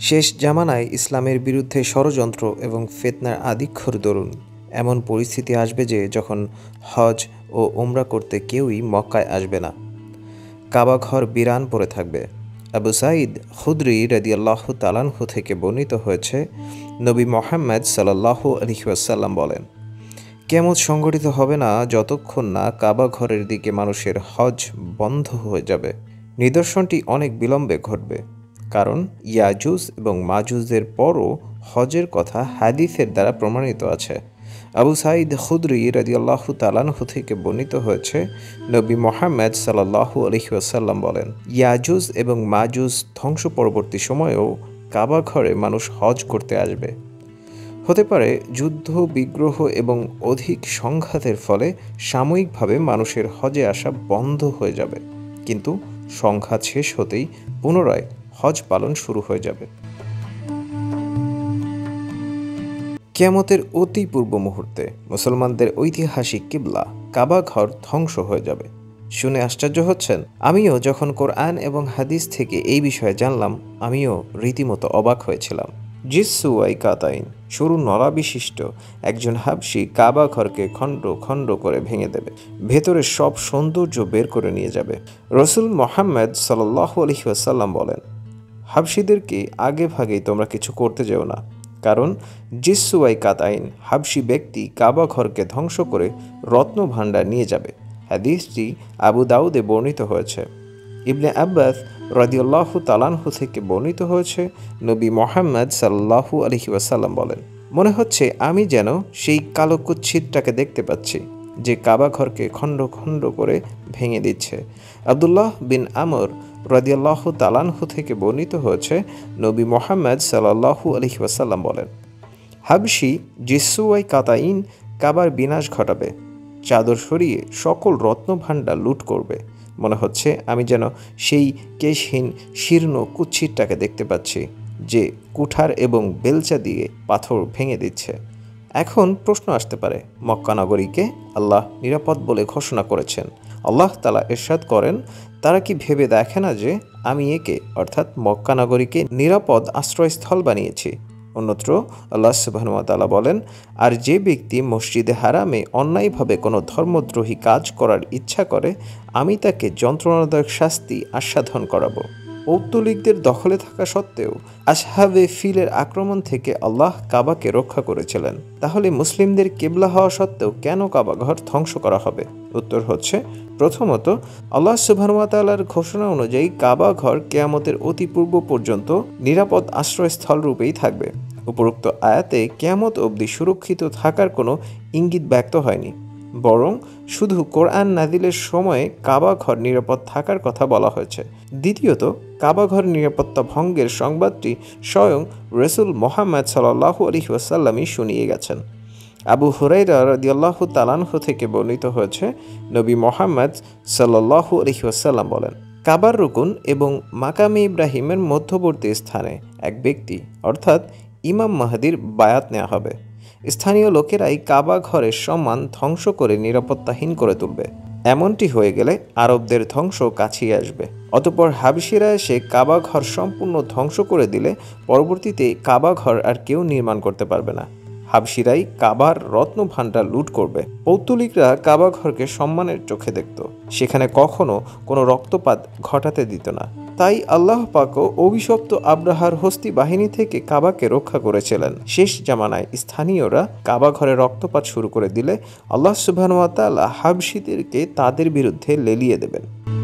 শেষ জামানায় ইসলামের বিরুদ্ধে ষড়যন্ত্র এবং ফেতনার আধিক্যর দরুন। এমন পরিস্থিতি আসবে যে যখন হজ ও ওমরা করতে কেউই মক্কায় আসবে না। কাবা ঘর বিরান পড়ে থাকবে। আবু সাঈদ খুদ্রি রদিয়াল্লাহ তালানহু থেকে বর্ণিত হয়েছে, নবী মোহাম্মদ সাল্লাহ আলহিউসাল্লাম বলেন, কেমত সংগঠিত হবে না যতক্ষণ না কাবা ঘরের দিকে মানুষের হজ বন্ধ হয়ে যাবে। নিদর্শনটি অনেক বিলম্বে ঘটবে। কারণ ইয়াজুজ এবং মাজুজদের পরও হজের কথা হাদিসের দ্বারা প্রমাণিত আছে। আবু সাইদ খুদ্রি রাজিয়াল্লাহ তালানহু থেকে বর্ণিত হয়েছে, নবী মোহাম্মদ সাল্লাহু আলহিউসাল্লাম বলেন, ইয়াজুজ এবং মাজুজ ধ্বংস পরবর্তী সময়েও কাবা ঘরে মানুষ হজ করতে আসবে। হতে পারে যুদ্ধ, বিগ্রহ এবং অধিক সংঘাতের ফলে সাময়িকভাবে মানুষের হজে আসা বন্ধ হয়ে যাবে। কিন্তু সংঘাত শেষ হতেই পুনরায় হজ পালন শুরু হয়ে যাবে। কেয়ামতের অতি পূর্ব মুহূর্তে মুসলমানদের ঐতিহাসিক কিবলা, কাবা ঘর ধ্বংস হয়ে যাবে। শুনে আশ্চর্য হচ্ছেন, আমিও যখন কোরআন এবং হাদিস থেকে এই বিষয়ে জানলাম, আমিও রীতিমতো অবাক হয়েছিলাম। জিসু আই কাতাইন, সরু নলা বিশিষ্ট একজন হাবসি কাবা ঘরকে খণ্ড খণ্ড করে ভেঙে দেবে। ভেতরে সব সৌন্দর্য বের করে নিয়ে যাবে। রসুল মোহাম্মদ সাল্লাহ আলহিহাসাল্লাম বলেন হাবসিদেরকে আগে ভাগেই তোমরা কিছু করতে যেও না। কারণ জিসুয়াই কাতাইন হাবসি ব্যক্তি কাবা ঘরকে ধ্বংস করে রত্ন ভাণ্ডার নিয়ে যাবে। হাদিসটি আবু দাউদে বর্ণিত হয়েছে। ইবনে আব্বাস রদিউল্লাহ তালানহু থেকে বর্ণিত হয়েছে, নবী মোহাম্মদ সাল্লাহু আলহি ওয়াসাল্লাম বলেন, মনে হচ্ছে আমি যেন সেই কালো কুচ্ছিদটাকে দেখতে পাচ্ছি, যে কাবা ঘরকে খণ্ড খণ্ড করে ভেঙে দিচ্ছে। আবদুল্লাহ বিন আমর রদিয়াল্লাহ তালানহু থেকে বর্ণিত হয়েছে, নবী মোহাম্মদ সাল্লাহু আলহি ওয়াসাল্লাম বলেন হাবসি জিসুয়াই কাতাইন কাবার বিনাশ ঘটাবে, চাদর সরিয়ে সকল রত্নভাণ্ডার লুট করবে। মনে হচ্ছে আমি যেন সেই কেশহীন শীর্ণ কুচ্ছিরটাকে দেখতে পাচ্ছি, যে কুঠার এবং বেলচা দিয়ে পাথর ভেঙে দিচ্ছে। এখন প্রশ্ন আসতে পারে, মক্কা নগরীকে আল্লাহ নিরাপদ বলে ঘোষণা করেছেন। আল্লাহ তালা এরশাদ করেন, তারা কি ভেবে দেখে না যে আমি একে, অর্থাৎ মক্কা নগরীকে নিরাপদ আশ্রয়স্থল বানিয়েছি? অন্যত্র আল্লাহ সুবাহতালা বলেন, আর যে ব্যক্তি মসজিদে হারামে অন্যায়ভাবে কোনো ধর্মদ্রোহী কাজ করার ইচ্ছা করে, আমি তাকে যন্ত্রণাদায়ক শাস্তি আস্বাদন করাবো। পৌত্তলিকদের দখলে থাকা সত্ত্বেও আসহাবে ফিলের আক্রমণ থেকে আল্লাহ কাবাকে রক্ষা করেছিলেন। তাহলে মুসলিমদের কেবলা হওয়া সত্ত্বেও কেন কাবা ঘর ধ্বংস করা হবে? উত্তর হচ্ছে, প্রথমত, আল্লাহ সুবাহতালার ঘোষণা অনুযায়ী কাবা ঘর কেয়ামতের অতি পূর্ব পর্যন্ত নিরাপদ আশ্রয়স্থল রূপেই থাকবে। উপরোক্ত আয়াতে কেয়ামত অবধি সুরক্ষিত থাকার কোনো ইঙ্গিত ব্যক্ত হয়নি। বরং শুধু কোরআন নাদিলের সময়ে কাবা ঘর নিরাপদ থাকার কথা বলা হয়েছে। দ্বিতীয়ত, কাবা ঘর নিরাপত্তা ভঙ্গের সংবাদটি স্বয়ং রসুল মোহাম্মদ সাল্লাহু আলহি ওয়াসাল্লামই শুনিয়ে গেছেন। আবু হুরাইরা রদিয়াল্লাহু তালানহু থেকে বর্ণিত হয়েছে, নবী মোহাম্মদ সাল্লাহু আলহি ওয়াসাল্লাম বলেন, কাবার রুকুন এবং মাকামে ইব্রাহিমের মধ্যবর্তী স্থানে এক ব্যক্তি, অর্থাৎ ইমাম মাহাদির বায়াত নেওয়া হবে। স্থানীয় লোকেরাই কাবা ঘরের সম্মান ধ্বংস করে নিরাপত্তাহীন করে তুলবে। এমনটি হয়ে গেলে আরবদের ধ্বংস কাছিয়ে আসবে। অতপর হাবসিরা এসে কাবা ঘর সম্পূর্ণ ধ্বংস করে দিলে পরবর্তীতে কাবা ঘর আর কেউ নির্মাণ করতে পারবে না। হাবসিরাই কাবার রত্ন ভাণ্ডার লুট করবে। পৌত্তলিকরা কাবা ঘরকে সম্মানের চোখে দেখত। সেখানে কখনো কোনো রক্তপাত ঘটাতে দিত না। তাই আল্লাহ পাকও অভিশপ্ত আব্রাহার হস্তি বাহিনী থেকে কাবাকে রক্ষা করেছিলেন। শেষ জামানায় স্থানীয়রা কাবা ঘরে রক্তপাত শুরু করে দিলে আল্লাহ সুবাহ হাবশিদেরকে তাদের বিরুদ্ধে লেলিয়ে দেবেন।